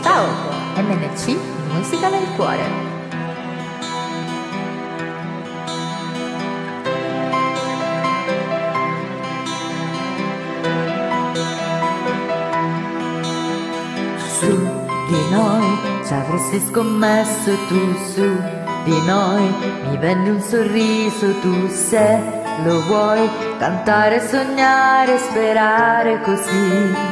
Ciao con MNC Musica nel cuore. Su di noi ci avresti scommesso tu su di noi mi vendi un sorriso tu se lo vuoi cantare, sognare, sperare così.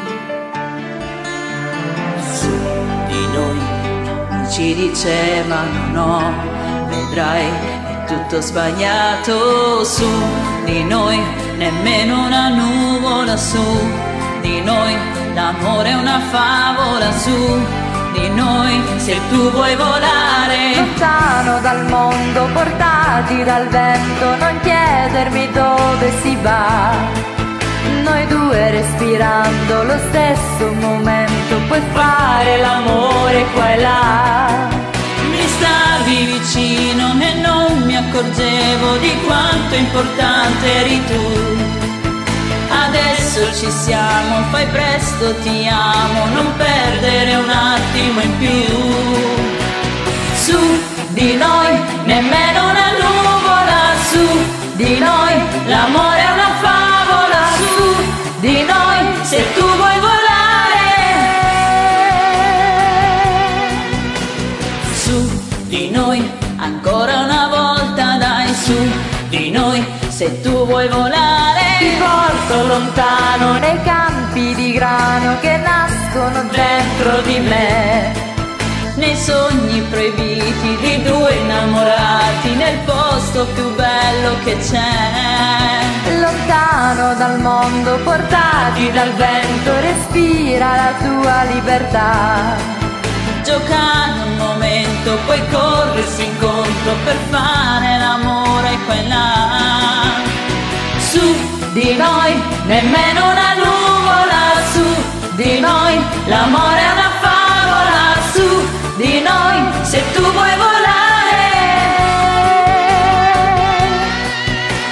Di noi ci dicevano no, vedrai è tutto sbagliato su. Di noi nemmeno una nuvola su. Di noi l'amore è una favola su. Di noi se tu vuoi volare. Lontano dal mondo, portati dal vento, non chiedermi dove si va. Noi due respirando lo stesso momento, puoi fare l'amore qua e là. mi stavi vicino e non mi accorgevo di quanto importante eri tu Adesso ci siamo, fai presto, ti amo, non perdere un attimo in più. Su di noi, di noi, se tu vuoi volare. Ti porto lontano nei campi di grano che nascono dentro di me. nei sogni proibiti di due innamorati nel posto più bello che c'è. Lontano dal mondo, portati dal vento, respira la tua libertà. Giocare un momento, poi corrersi incontro per fare l'amore qua e là. Su di noi, nemmeno una nuvola, su di noi, l'amore è una favola, su di noi, se tu vuoi volare.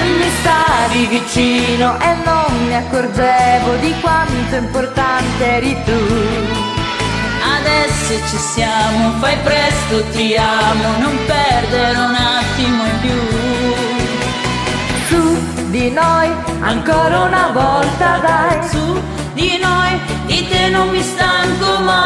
Mi stavi vicino e non mi accorgevo di quanto importante eri tu. Adesso ci siamo, fai presto, ti amo, non perdere un attimo in più. Su di noi, ancora una volta dai. Su di noi, di te non mi stanco mai.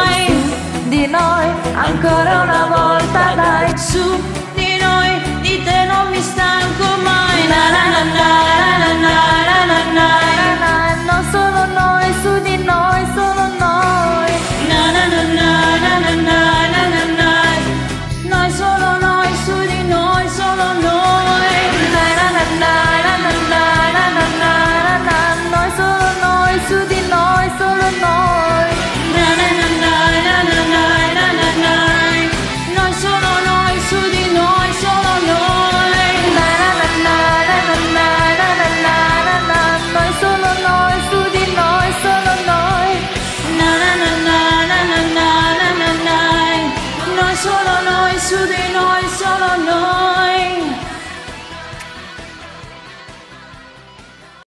Su di noi, solo noi.